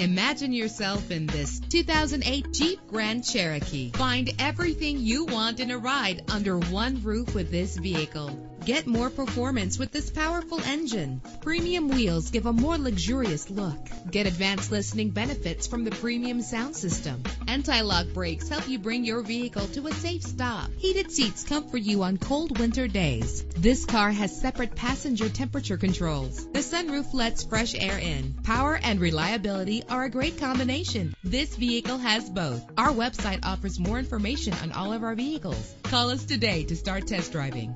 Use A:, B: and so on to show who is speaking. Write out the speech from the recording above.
A: Imagine yourself in this 2008 Jeep Grand Cherokee. Find everything you want in a ride under one roof with this vehicle. Get more performance with this powerful engine. Premium wheels give a more luxurious look. Get advanced listening benefits from the premium sound system. Anti-lock brakes help you bring your vehicle to a safe stop. Heated seats comfort you on cold winter days. This car has separate passenger temperature controls. The sunroof lets fresh air in. Power and reliability are a great combination. This vehicle has both. Our website offers more information on all of our vehicles. Call us today to start test driving.